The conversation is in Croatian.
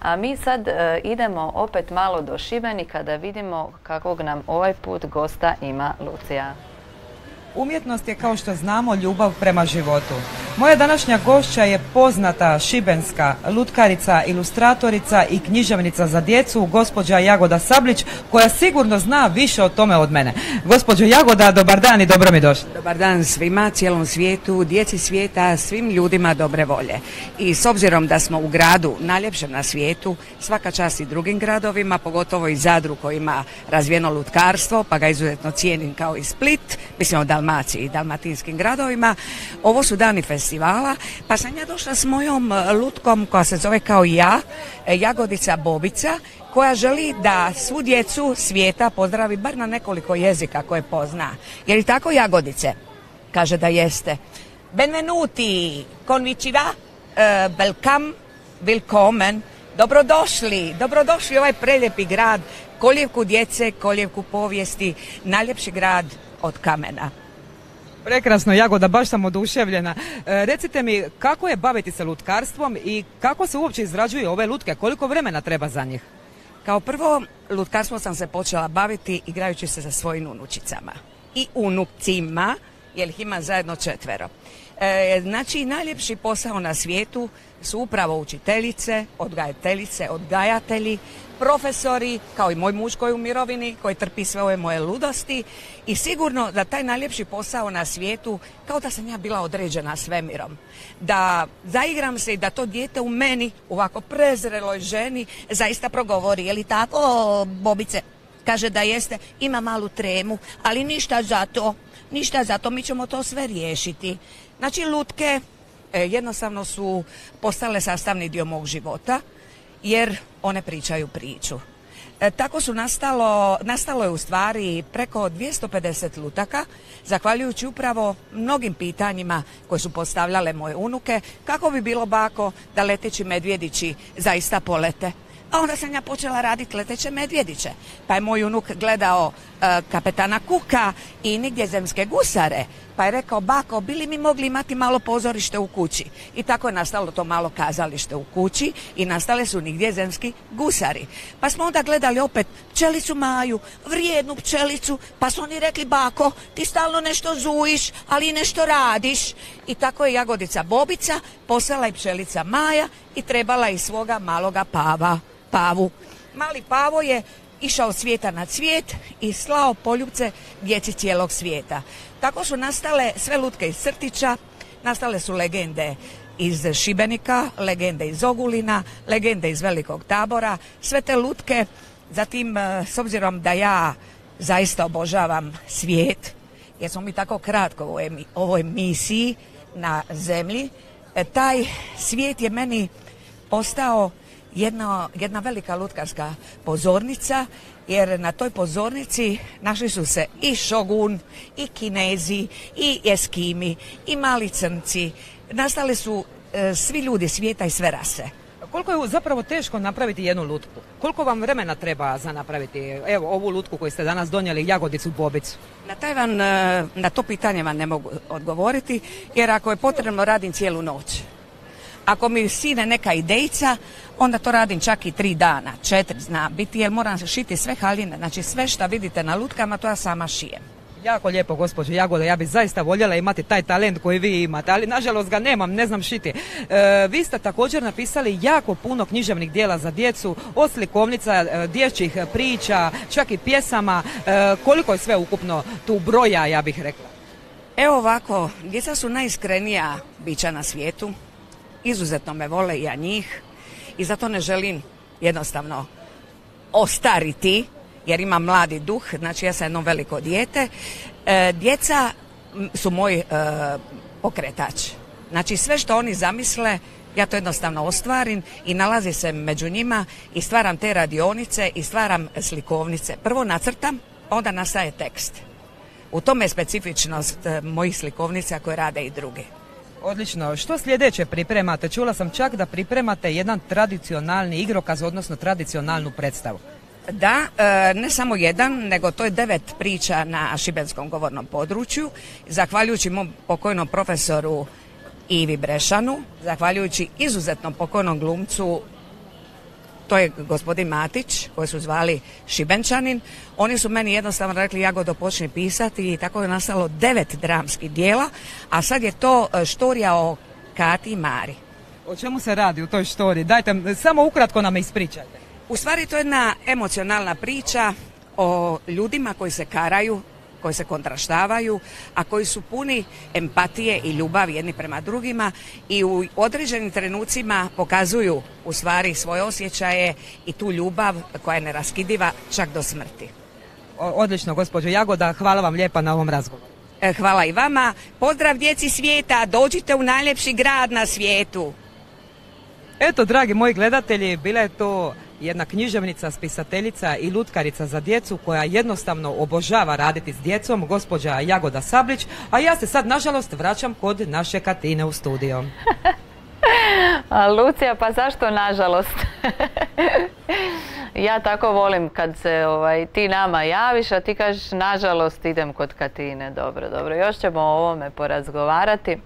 A mi sad e, idemo opet malo do Šibenika da vidimo kakvog nam ovaj put gosta ima Lucija. Umjetnost je kao što znamo ljubav prema životu. Moja današnja gošća je poznata šibenska lutkarica, ilustratorica i književnica za djecu, gospođa Jagoda Sablić, koja sigurno zna više o tome od mene. Gospođo Jagoda, dobar dan i dobro mi došli. Dobar dan svima, cijelom svijetu, djeci svijeta, svim ljudima dobre volje. I s obzirom da smo u gradu najljepšem na svijetu, svaka čast i drugim gradovima, pogotovo i Zadru koji ima razvijeno lutkarstvo, pa ga izuzetno cijenim kao i Split, mislim o Dalmaciji i dalmatinskim gradovima. Ovo su dani festivala, pa sam ja došla s mojom e, lutkom koja se zove kao ja, e, Jagodica Bobica, koja želi da svu djecu svijeta pozdravi bar na nekoliko jezika koje pozna. Jer i tako Jagodice? Kaže da jeste. Benvenuti, konnichiwa, uh, welcome, willkommen, dobrodošli, dobrodošli u ovaj preljepi grad, koljevku djece, koljevku povijesti, najljepši grad od kamena. Prekrasno, Jagoda, baš sam oduševljena. E, recite mi, kako je baviti se lutkarstvom i kako se uopće izrađuju ove lutke? Koliko vremena treba za njih? Kao prvo, lutkarstvo sam se počela baviti igrajući se sa svojim unučicama. I unukcima, jer ih ima zajedno četvero. E, znači, najljepši posao na svijetu su upravo učiteljice, odgajateljice, odgajatelji, profesori, kao i moj muž koji je u mirovini, koji trpi sve ove moje ludosti i sigurno da taj najljepši posao na svijetu, kao da sam ja bila određena svemirom. Da zaigram se i da to dijete u meni, ovako prezreloj ženi, zaista progovori. Je li tako, Bobice? Kaže da jeste, ima malu tremu, ali ništa za to, ništa za to, mi ćemo to sve riješiti. Znači, lutke e, jednostavno su postale sastavni dio mog života, jer one pričaju priču. E, tako su nastalo, nastalo je u stvari preko 250 lutaka, zahvaljujući upravo mnogim pitanjima koje su postavljale moje unuke, kako bi bilo bako da leteći medvjedići zaista polete. A onda sam ja počela raditi leteće medvjediće. Pa je moj unuk gledao e, kapetana Kuka i nigdje zemske gusare. Pa je rekao, bako, bili mi mogli imati malo pozorište u kući. I tako je nastalo to malo kazalište u kući i nastale su nigdje zemski gusari. Pa smo onda gledali opet pčelicu Maju, vrijednu pčelicu, pa su oni rekli, bako, ti stalno nešto zujiš, ali i nešto radiš. I tako je Jagodica Bobica posela i pčelica Maja i trebala i svoga maloga pava pavu. Mali pavo je išao svijeta na cvijet i slao poljubce djeci cijelog svijeta. Tako su nastale sve lutke iz Crtića, nastale su legende iz Šibenika, legende iz Ogulina, legende iz Velikog tabora, sve te lutke, zatim e, s obzirom da ja zaista obožavam svijet, jer smo mi tako kratko u ovoj misiji na zemlji, e, taj svijet je meni postao jedna, jedna velika lutkarska pozornica jer na toj pozornici našli su se i šogun, i kinezi, i eskimi, i mali crnci. Nastali su e, svi ljudi svijeta i sve rase. Koliko je zapravo teško napraviti jednu lutku? Koliko vam vremena treba za napraviti evo ovu lutku koju ste danas donijeli, jagodicu bobicu? Na, taj van, e, na to pitanje vam ne mogu odgovoriti, jer ako je potrebno radim cijelu noć. Ako mi sine neka idejica, onda to radim čak i tri dana, četiri zna biti, jer moram šiti sve haljine, znači sve što vidite na lutkama, to ja sama šijem. Jako lijepo, gospođo Jagoda, ja bih zaista voljela imati taj talent koji vi imate, ali nažalost ga nemam, ne znam šiti. E, vi ste također napisali jako puno književnih dijela za djecu, od slikovnica, e, dječjih priča, čak i pjesama. E, koliko je sve ukupno tu broja, ja bih rekla? Evo ovako, djeca su najiskrenija bića na svijetu, izuzetno me vole ja njih i zato ne želim jednostavno ostariti jer imam mladi duh, znači ja sam jedno veliko dijete. E, djeca su moj e, pokretač. Znači sve što oni zamisle, ja to jednostavno ostvarim i nalazi se među njima i stvaram te radionice i stvaram slikovnice. Prvo nacrtam, onda nastaje tekst. U tome je specifičnost e, mojih slikovnica koje rade i druge. Odlično. Što sljedeće pripremate? Čula sam čak da pripremate jedan tradicionalni igrokaz, odnosno tradicionalnu predstavu. Da, e, ne samo jedan, nego to je devet priča na šibenskom govornom području. Zahvaljujući mom pokojnom profesoru Ivi Brešanu, zahvaljujući izuzetnom pokojnom glumcu to je gospodin Matić, koji su zvali Šibenčanin. Oni su meni jednostavno rekli, Jagodo, počni pisati i tako je nastalo devet dramskih dijela, a sad je to e, štorija o Kati i Mari. O čemu se radi u toj štori? Dajte, samo ukratko nam ispričajte. U stvari to je jedna emocionalna priča o ljudima koji se karaju, koji se kontraštavaju, a koji su puni empatije i ljubavi jedni prema drugima i u određenim trenucima pokazuju u stvari svoje osjećaje i tu ljubav koja je neraskidiva čak do smrti. Odlično, gospođo Jagoda, hvala vam lijepa na ovom razgovoru. E, hvala i vama. Pozdrav djeci svijeta, dođite u najljepši grad na svijetu. Eto, dragi moji gledatelji, bila je to jedna književnica, spisateljica i lutkarica za djecu koja jednostavno obožava raditi s djecom, gospođa Jagoda Sablić, a ja se sad nažalost vraćam kod naše Katine u studio. a Lucija, pa zašto nažalost? ja tako volim kad se ovaj, ti nama javiš, a ti kažeš nažalost idem kod Katine. Dobro, dobro, još ćemo o ovome porazgovarati.